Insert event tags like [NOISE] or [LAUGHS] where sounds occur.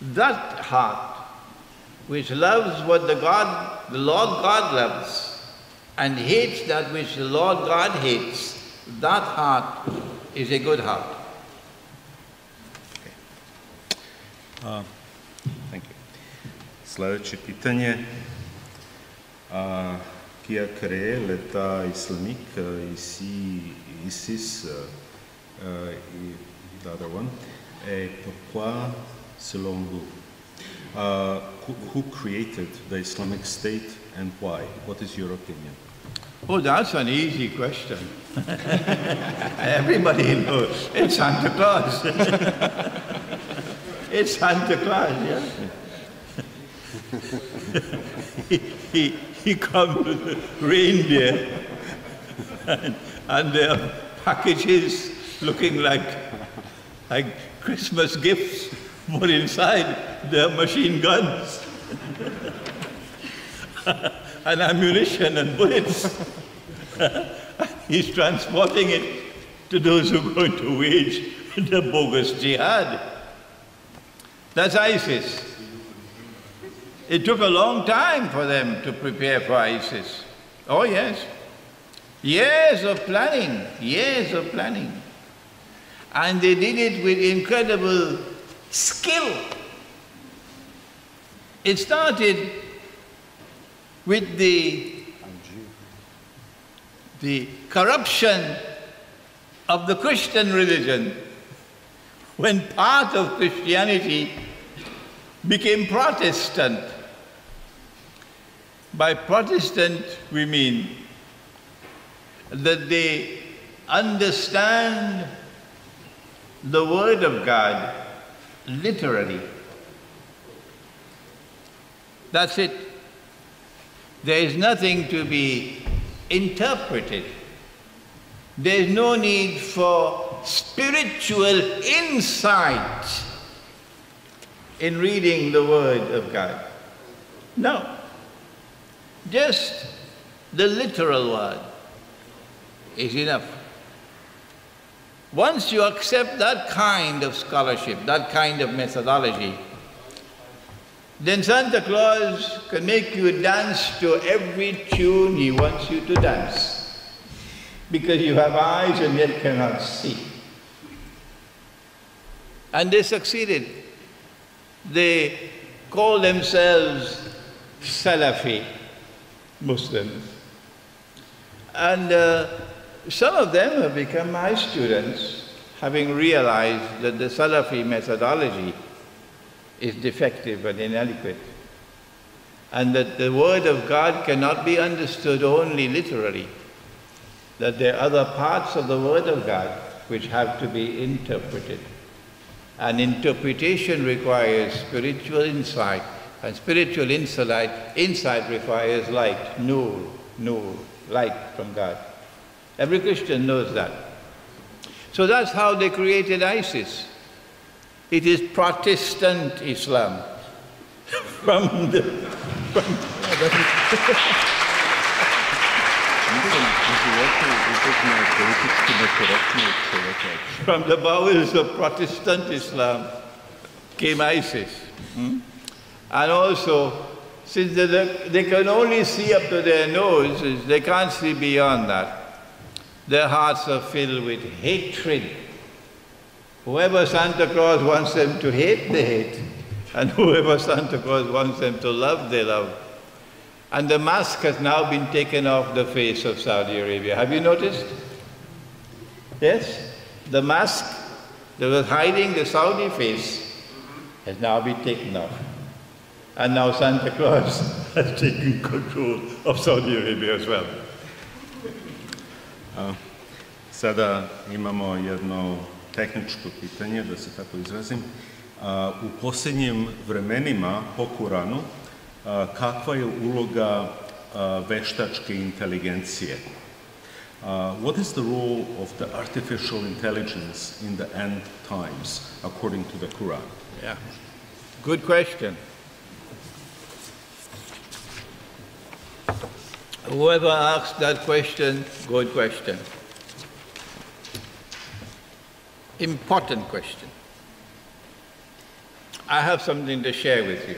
that heart which loves what the God, the Lord God loves, and hates that which the Lord God hates, that heart is a good heart. Uh, thank you. Sljedeće pitanje. Uh, qui a créé l'État islamique uh, ici, ISIS, uh, uh, the other one, et pourquoi selon vous? Uh, who, who created the Islamic State and why? What is your opinion? Oh, that's an easy question. [LAUGHS] Everybody knows. It's Santa Claus. [LAUGHS] it's Santa Claus, yeah. [LAUGHS] he, he, he comes with reindeer and, and their packages looking like, like Christmas gifts, [LAUGHS] but inside they're machine guns [LAUGHS] and ammunition and bullets. [LAUGHS] He's transporting it to those who are going to wage the bogus jihad. That's ISIS. It took a long time for them to prepare for ISIS. Oh, yes. Years of planning, years of planning. And they did it with incredible skill. It started with the, the corruption of the Christian religion when part of Christianity became Protestant. By Protestant, we mean that they understand the Word of God literally. That's it. There is nothing to be interpreted. There is no need for spiritual insight in reading the Word of God. No. Just the literal word is enough. Once you accept that kind of scholarship, that kind of methodology, then Santa Claus can make you dance to every tune he wants you to dance because you have eyes and yet cannot see. And they succeeded. They call themselves Salafi Muslims. And uh, some of them have become my students, having realized that the Salafi methodology is defective and inadequate, and that the Word of God cannot be understood only literally, that there are other parts of the Word of God which have to be interpreted. And interpretation requires spiritual insight, and spiritual insight, insight requires light, nur, nur, light from God. Every Christian knows that. So that's how they created ISIS. It is Protestant Islam. [LAUGHS] from the. From from the bowels of Protestant Islam came ISIS. Hmm? And also, since they, they can only see up to their noses, they can't see beyond that. Their hearts are filled with hatred Whoever Santa Claus wants them to hate, they hate. And [LAUGHS] whoever Santa Claus wants them to love, they love. And the mask has now been taken off the face of Saudi Arabia. Have you noticed? Yes? The mask that was hiding the Saudi face has now been taken off. And now Santa Claus [LAUGHS] has taken control of Saudi Arabia as well. Sada imamo jedno tehničko pitanje, da se tako izrazim. U posljednjim vremenima po Kuranu kakva je uloga veštačke inteligencije? What is the role of the artificial intelligence in the end times, according to the Quran? Yeah, good question. Whoever asked that question, good question. Important question. I have something to share with you.